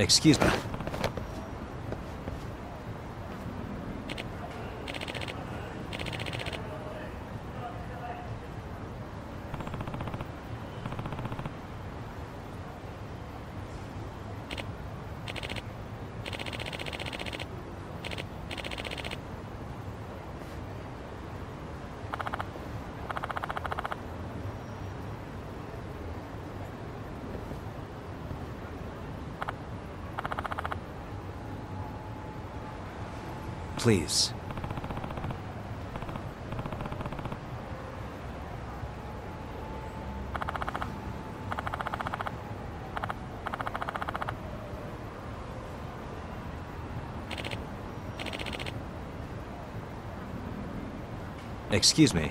Excuse me. Please. Excuse me.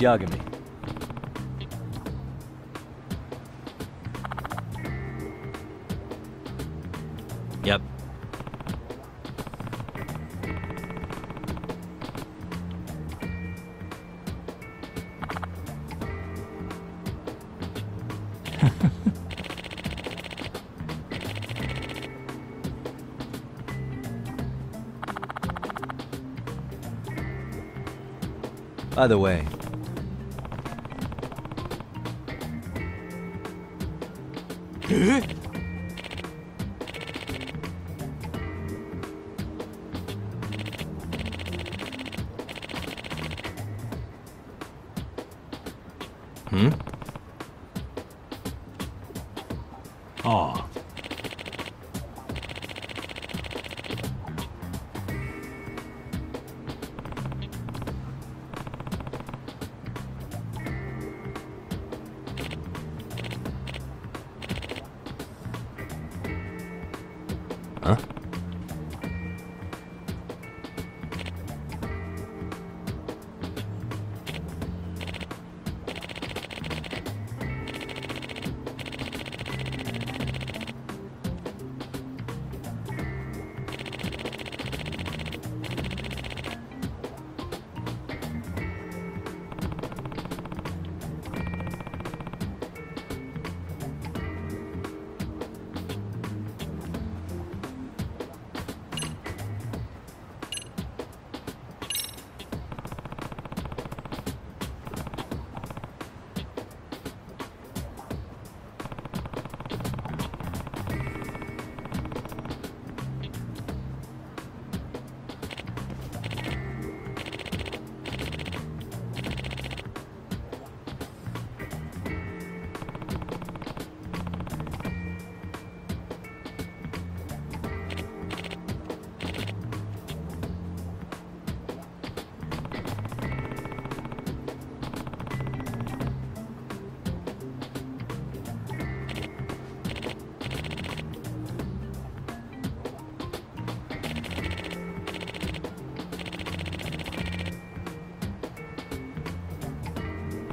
Yagami. Yep. By the way, Hmm?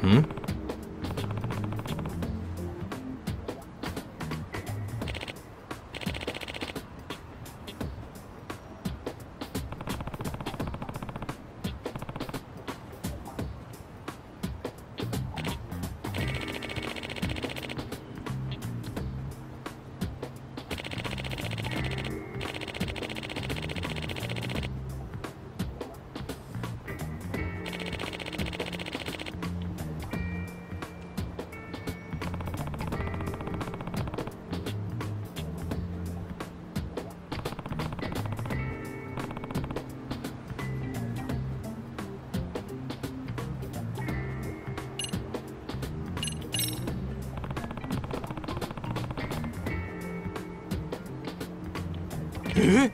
Hmm? え？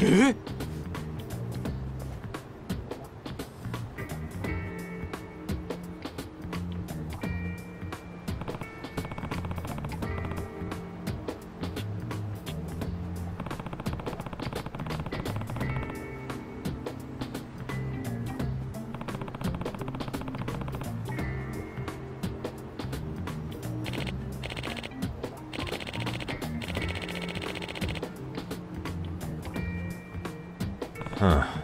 えっ Huh.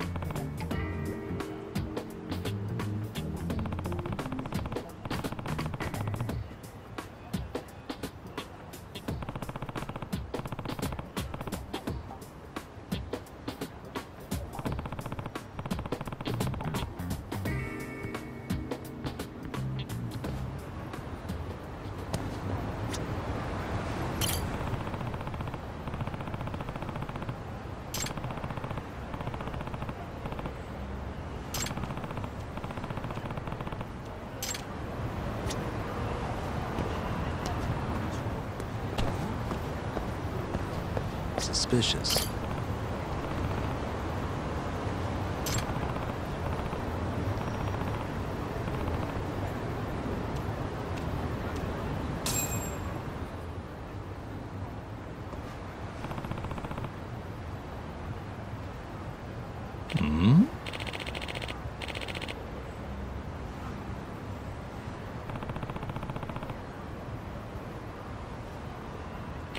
Suspicious.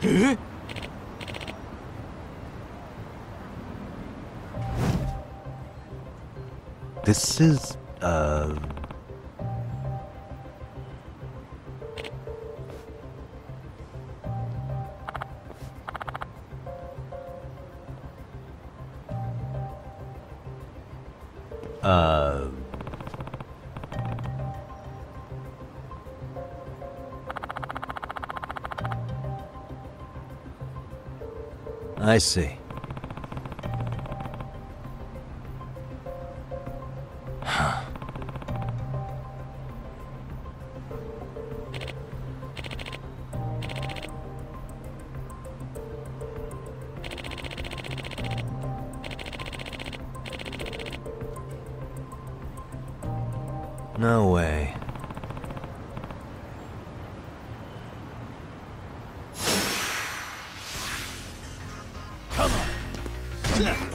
Hmm? This is, uh... Uh... I see. Ah!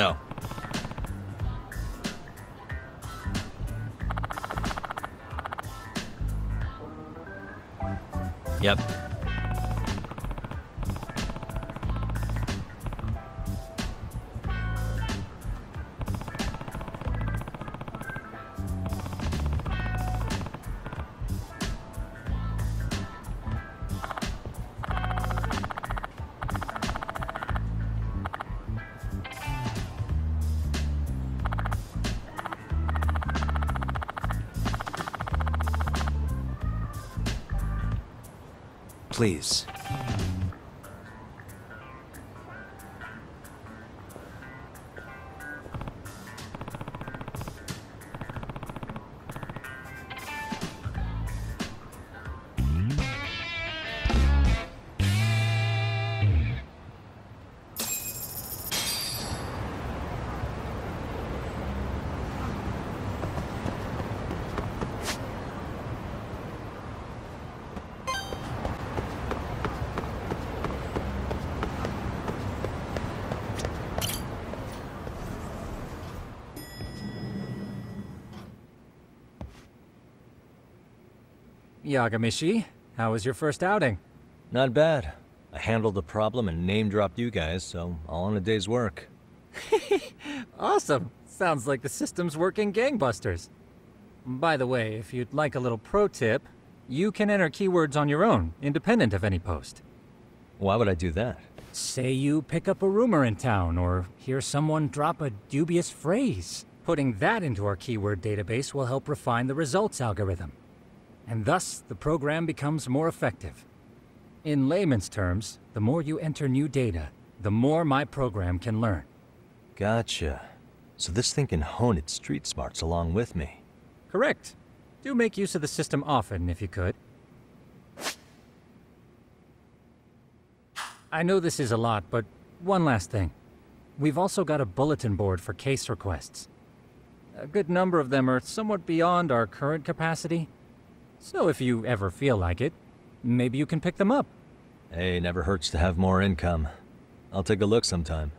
No. Yep. Please. Yagamishi, how was your first outing? Not bad. I handled the problem and name dropped you guys, so all in a day's work. Awesome! Sounds like the system's working gangbusters. By the way, if you'd like a little pro tip, you can enter keywords on your own, independent of any post. Why would I do that? Say you pick up a rumor in town or hear someone drop a dubious phrase. Putting that into our keyword database will help refine the results algorithm. And thus, the program becomes more effective. In layman's terms, the more you enter new data, the more my program can learn. Gotcha. So this thing can hone its street smarts along with me. Correct. Do make use of the system often if you could. I know this is a lot, but one last thing. We've also got a bulletin board for case requests. A good number of them are somewhat beyond our current capacity. So if you ever feel like it, maybe you can pick them up. Hey, never hurts to have more income. I'll take a look sometime.